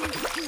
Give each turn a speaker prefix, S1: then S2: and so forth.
S1: Let